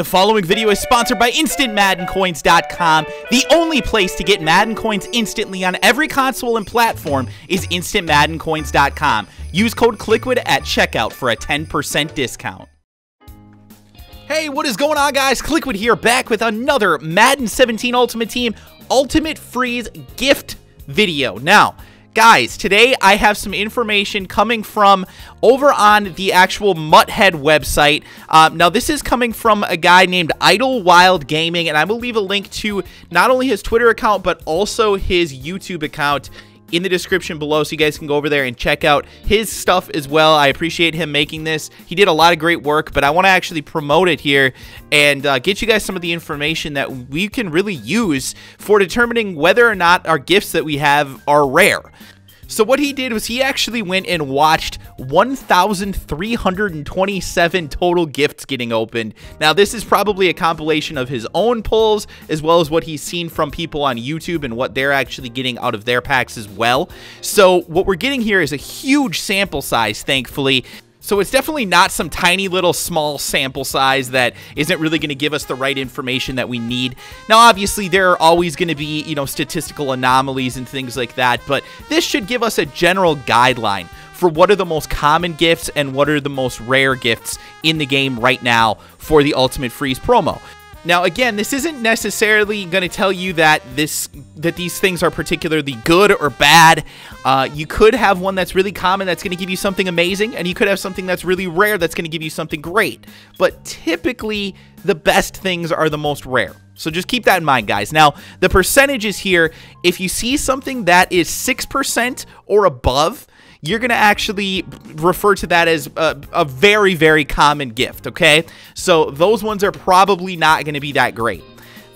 The following video is sponsored by InstantMaddenCoins.com. The only place to get Madden coins instantly on every console and platform is InstantMaddenCoins.com. Use code KLIQUID at checkout for a 10% discount. Hey, what is going on, guys? Kliquid here, back with another Madden 17 Ultimate Team Ultimate Freeze gift video. Now, Guys, today I have some information coming from over on the actual MUTHEAD website. Uh, now, this is coming from a guy named iDOLWILD Gaming, and I will leave a link to not only his Twitter account, but also his YouTube account in the description below so you guys can go over there and check out his stuff as well. I appreciate him making this. He did a lot of great work, but I want to actually promote it here and uh, get you guys some of the information that we can really use for determining whether or not our gifts that we have are rare. So what he did was he actually went and watched 1,327 total gifts getting opened. Now, this is probably a compilation of his own pulls, as well as what he's seen from people on YouTube and what they're actually getting out of their packs as well. So what we're getting here is a huge sample size, thankfully. So it's definitely not some tiny little small sample size that isn't really going to give us the right information that we need. Now, obviously, there are always going to be, you know, statistical anomalies and things like that, but this should give us a general guideline for what are the most common gifts and what are the most rare gifts in the game right now for the Ultimate Freeze promo. Now, again, this isn't necessarily going to tell you that this that these things are particularly good or bad. Uh, you could have one that's really common that's going to give you something amazing, and you could have something that's really rare that's going to give you something great. But typically, the best things are the most rare. So just keep that in mind, guys. Now, the percentages here, if you see something that is 6% or above, you're going to actually refer to that as a, a, very, very common gift, okay? So those ones are probably not going to be that great.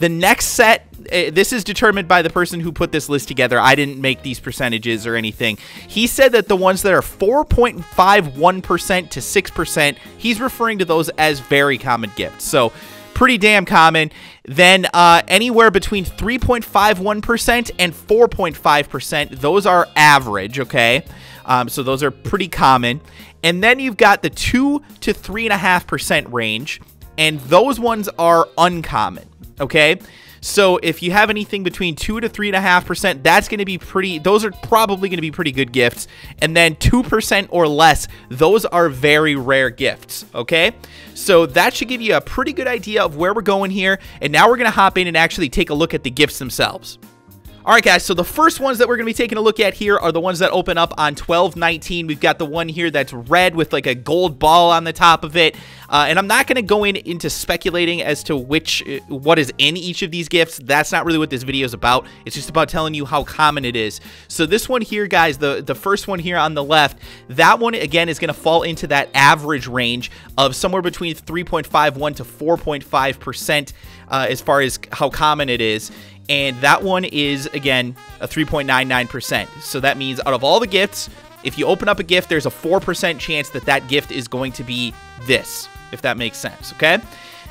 The next set, uh, this is determined by the person who put this list together. I didn't make these percentages or anything. He said that the ones that are 4.51% to 6%, he's referring to those as very common gifts. So pretty damn common. Then uh, anywhere between 3.51% and 4.5%, those are average, okay? Um, so those are pretty common. And then you've got the 2 to 3.5% range, and those ones are uncommon, okay? So if you have anything between 2 to 3.5%, that's going to be pretty, those are probably going to be pretty good gifts. And then 2% or less, those are very rare gifts, okay? So that should give you a pretty good idea of where we're going here. And now we're going to hop in and actually take a look at the gifts themselves. All right, guys, so the first ones that we're going to be taking a look at here are the ones that open up on 1219. We've got the one here that's red with like a gold ball on the top of it. Uh, and I'm not going to go in into speculating as to which, uh, what is in each of these gifts. That's not really what this video is about. It's just about telling you how common it is. So this one here, guys, the, the first one here on the left, that one, again, is going to fall into that average range of somewhere between 3.51 to 4.5% uh, as far as how common it is and that one is again a 3.99%. So that means out of all the gifts, if you open up a gift, there's a 4% chance that that gift is going to be this, if that makes sense, okay?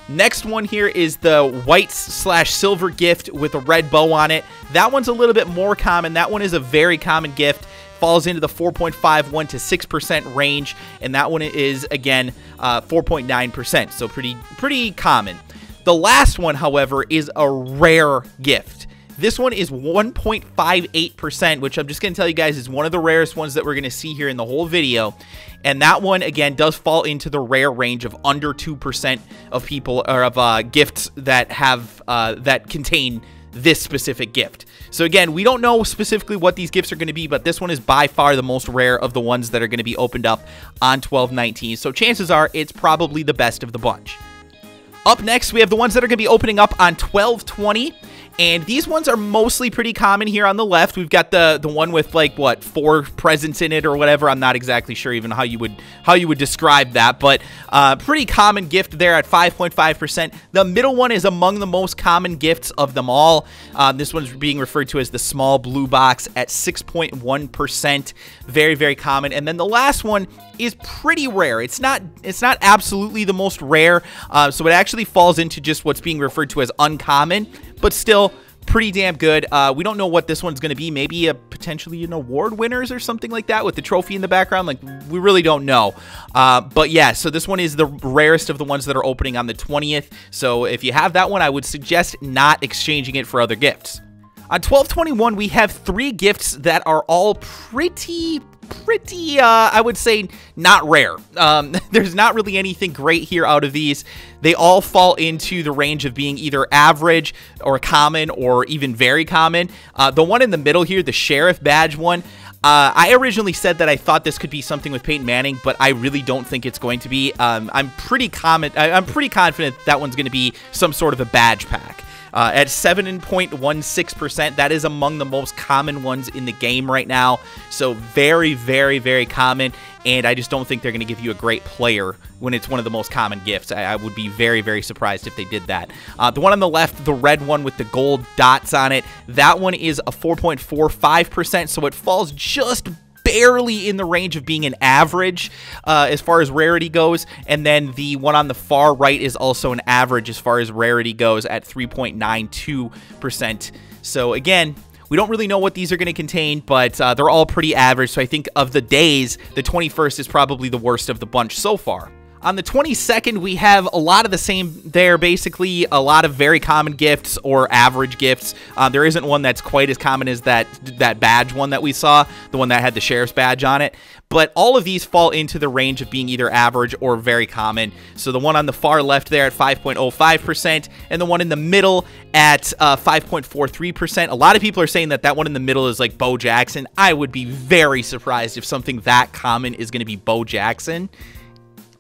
Next one here is the white slash silver gift with a red bow on it. That one's a little bit more common. That one is a very common gift. Falls into the 4.51 to 6% range, and that one is again 4.9%. Uh, so pretty pretty common. The last one, however, is a rare gift. This one is 1.58%, which I'm just going to tell you guys is one of the rarest ones that we're going to see here in the whole video. And that one, again, does fall into the rare range of under 2% of people, or of uh, gifts that have, uh, that contain this specific gift. So again, we don't know specifically what these gifts are going to be, but this one is by far the most rare of the ones that are going to be opened up on 1219. So chances are it's probably the best of the bunch. Up next, we have the ones that are going to be opening up on 1220. And these ones are mostly pretty common here on the left. We've got the the one with like what four presents in it or whatever. I'm not exactly sure even how you would how you would describe that, but uh, pretty common gift there at 5.5%. The middle one is among the most common gifts of them all. Um, this one's being referred to as the small blue box at 6.1%. Very very common. And then the last one is pretty rare. It's not it's not absolutely the most rare, uh, so it actually falls into just what's being referred to as uncommon but still pretty damn good. Uh, we don't know what this one's going to be. Maybe a potentially an award winners or something like that with the trophy in the background. Like we really don't know. Uh, but yeah, so this one is the rarest of the ones that are opening on the 20th. So if you have that one, I would suggest not exchanging it for other gifts. On 1221, we have three gifts that are all pretty pretty, uh, I would say, not rare. Um, there's not really anything great here out of these. They all fall into the range of being either average or common or even very common. Uh, the one in the middle here, the Sheriff Badge one, uh, I originally said that I thought this could be something with Peyton Manning, but I really don't think it's going to be. Um, I'm pretty common. I'm pretty confident that one's going to be some sort of a badge pack. Uh, at 7.16%. That is among the most common ones in the game right now. So very, very, very common. And I just don't think they're going to give you a great player when it's one of the most common gifts. I, I would be very, very surprised if they did that. Uh, the one on the left, the red one with the gold dots on it, that one is a 4.45%. So it falls just barely in the range of being an average uh, as far as rarity goes. And then the one on the far right is also an average as far as rarity goes at 3.92%. So again, we don't really know what these are going to contain, but uh, they're all pretty average. So I think of the days, the 21st is probably the worst of the bunch so far. On the 22nd, we have a lot of the same there, basically a lot of very common gifts or average gifts. Uh, there isn't one that's quite as common as that that badge one that we saw, the one that had the sheriff's badge on it. But all of these fall into the range of being either average or very common. So the one on the far left there at 5.05%, and the one in the middle at uh, 5.43%. A lot of people are saying that that one in the middle is like Bo Jackson. I would be very surprised if something that common is going to be Bo Jackson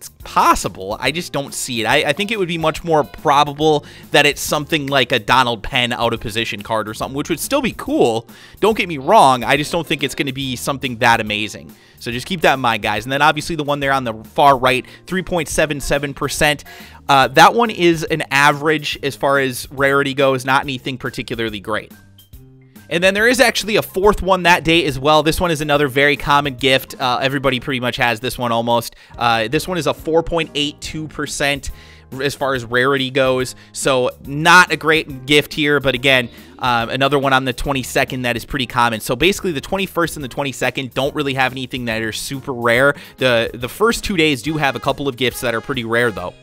it's possible. I just don't see it. I, I, think it would be much more probable that it's something like a Donald Penn out of position card or something, which would still be cool. Don't get me wrong. I just don't think it's going to be something that amazing. So just keep that in mind, guys. And then obviously the one there on the far right, 3.77%. Uh, that one is an average as far as rarity goes, not anything particularly great. And then there is actually a fourth one that day as well. This one is another very common gift. Uh, everybody pretty much has this one almost. Uh, this one is a 4.82% as far as rarity goes. So not a great gift here, but again, um, another one on the 22nd that is pretty common. So basically the 21st and the 22nd don't really have anything that are super rare. The, the first two days do have a couple of gifts that are pretty rare though.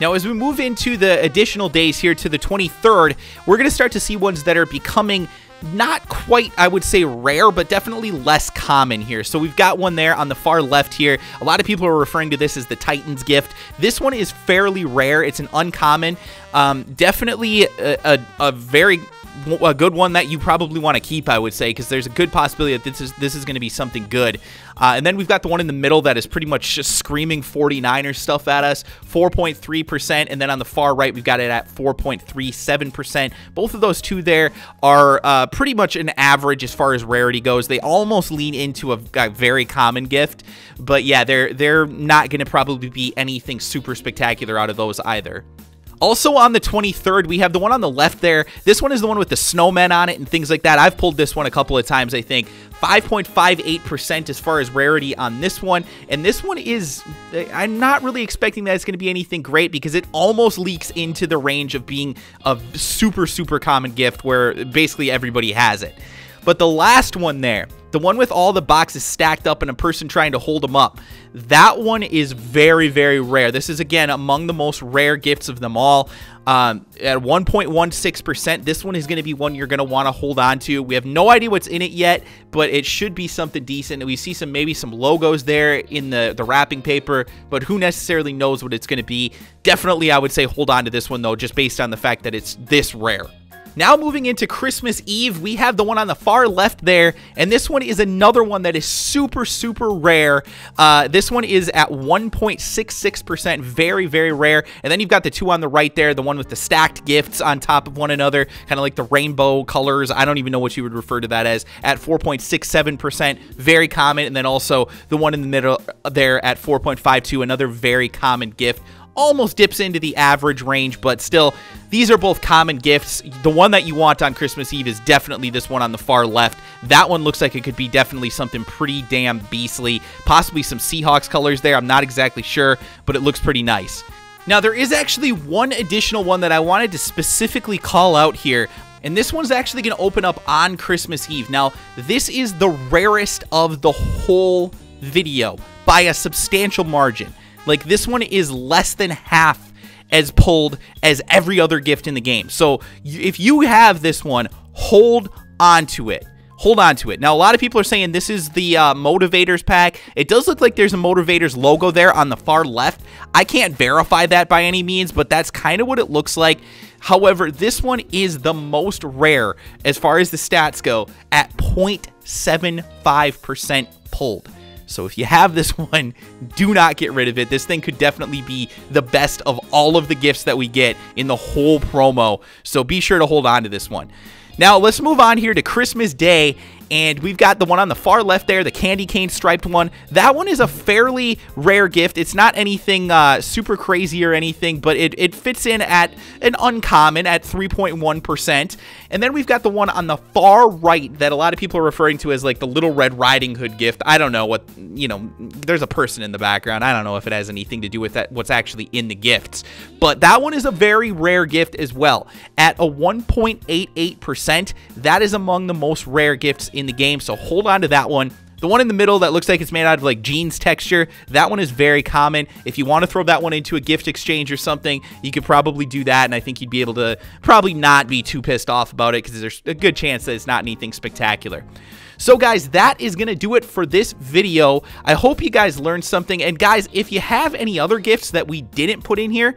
Now, as we move into the additional days here to the 23rd, we're going to start to see ones that are becoming not quite, I would say, rare, but definitely less common here. So we've got one there on the far left here. A lot of people are referring to this as the Titans gift. This one is fairly rare. It's an uncommon. Um, definitely a, a, a very a good one that you probably want to keep, I would say, because there's a good possibility that this is this is going to be something good. Uh, and then we've got the one in the middle that is pretty much just screaming 49ers stuff at us, 4.3%. And then on the far right, we've got it at 4.37%. Both of those two there are uh, pretty much an average as far as rarity goes. They almost lean into a, a very common gift, but yeah, they're they're not going to probably be anything super spectacular out of those either. Also on the 23rd, we have the one on the left there. This one is the one with the snowmen on it and things like that. I've pulled this one a couple of times, I think. 5.58% as far as rarity on this one. And this one is, I'm not really expecting that it's going to be anything great because it almost leaks into the range of being a super, super common gift where basically everybody has it. But the last one there, the one with all the boxes stacked up and a person trying to hold them up. That one is very, very rare. This is, again, among the most rare gifts of them all. Um, at 1.16%, this one is going to be one you're going to want to hold on to. We have no idea what's in it yet, but it should be something decent. We see some maybe some logos there in the, the wrapping paper, but who necessarily knows what it's going to be. Definitely, I would say hold on to this one, though, just based on the fact that it's this rare. Now moving into Christmas Eve, we have the one on the far left there, and this one is another one that is super, super rare. Uh, this one is at 1.66%, very, very rare. And then you've got the two on the right there, the one with the stacked gifts on top of one another, kind of like the rainbow colors. I don't even know what you would refer to that as, at 4.67%, very common. And then also the one in the middle there at 4.52, another very common gift almost dips into the average range, but still, these are both common gifts. The one that you want on Christmas Eve is definitely this one on the far left. That one looks like it could be definitely something pretty damn beastly. Possibly some Seahawks colors there. I'm not exactly sure, but it looks pretty nice. Now, there is actually one additional one that I wanted to specifically call out here. And this one's actually going to open up on Christmas Eve. Now, this is the rarest of the whole video by a substantial margin. Like, this one is less than half as pulled as every other gift in the game. So, if you have this one, hold on to it hold on to it. Now, a lot of people are saying this is the uh, Motivators pack. It does look like there's a Motivators logo there on the far left. I can't verify that by any means, but that's kind of what it looks like. However, this one is the most rare as far as the stats go at 0.75% pulled. So if you have this one, do not get rid of it. This thing could definitely be the best of all of the gifts that we get in the whole promo. So be sure to hold on to this one. Now, let's move on here to Christmas Day and we've got the one on the far left there, the candy cane striped one. That one is a fairly rare gift. It's not anything uh, super crazy or anything, but it, it fits in at an uncommon at 3.1%. And then we've got the one on the far right that a lot of people are referring to as like the Little Red Riding Hood gift. I don't know what, you know, there's a person in the background. I don't know if it has anything to do with that, what's actually in the gifts. But that one is a very rare gift as well. At a 1.88%, that is among the most rare gifts in the game, so hold on to that one. The one in the middle that looks like it's made out of like jeans texture, that one is very common. If you want to throw that one into a gift exchange or something, you could probably do that, and I think you'd be able to probably not be too pissed off about it because there's a good chance that it's not anything spectacular. So guys, that is going to do it for this video. I hope you guys learned something. And guys, if you have any other gifts that we didn't put in here,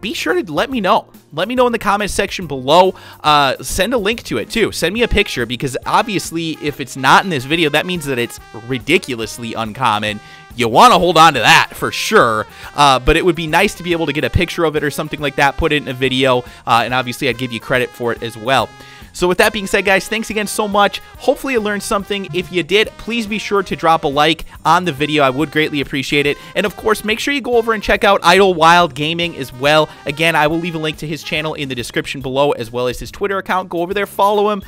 be sure to let me know. Let me know in the comments section below. Uh, send a link to it too. Send me a picture because obviously if it's not in this video, that means that it's ridiculously uncommon. You want to hold on to that for sure, uh, but it would be nice to be able to get a picture of it or something like that, put it in a video, uh, and obviously I'd give you credit for it as well. So with that being said, guys, thanks again so much. Hopefully you learned something. If you did, please be sure to drop a like on the video. I would greatly appreciate it. And of course, make sure you go over and check out iDOLWILD Gaming as well. Again, I will leave a link to his channel in the description below, as well as his Twitter account. Go over there, follow him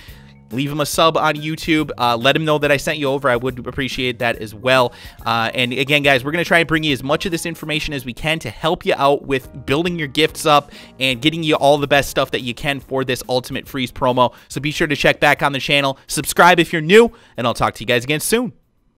leave him a sub on YouTube. Uh, let him know that I sent you over. I would appreciate that as well. Uh, and again, guys, we're going to try and bring you as much of this information as we can to help you out with building your gifts up and getting you all the best stuff that you can for this Ultimate Freeze promo. So be sure to check back on the channel, subscribe if you're new, and I'll talk to you guys again soon.